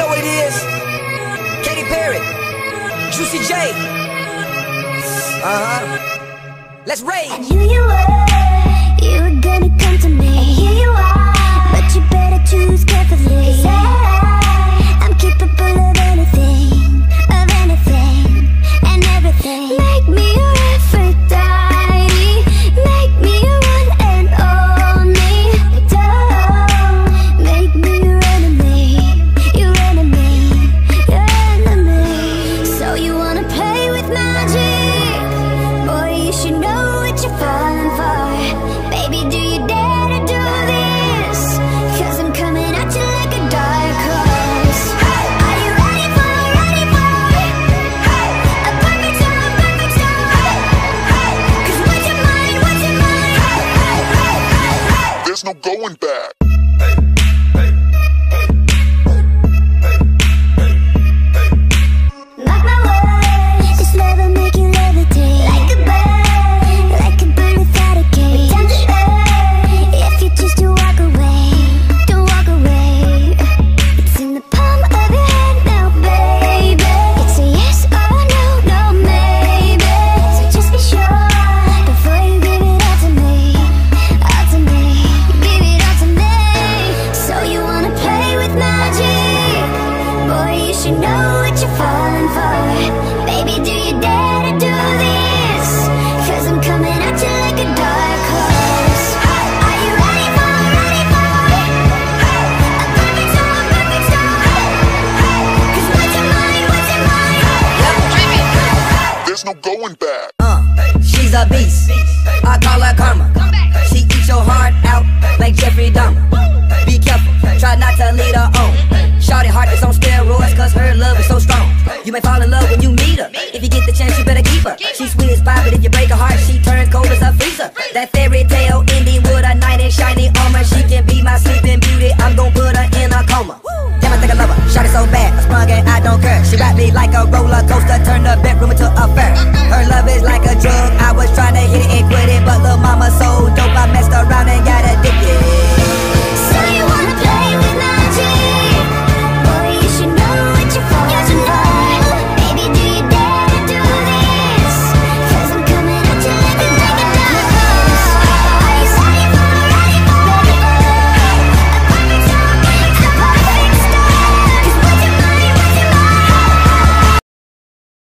it is. Katy Perry, Juicy J. Uh huh. Let's rage. I knew you were, you were gonna come to me. No going back. Mark you're falling for. Baby, do you dare to do this? Cause I'm coming at you like a dark horse. Are you ready for, ready for a perfect storm, perfect storm? Cause what's your mind, what's your mind? There's no going back. Uh, she's a beast. I call her You might fall in love when you meet her. If you get the chance, you better keep her. She's sweet as pie, but if you break her heart,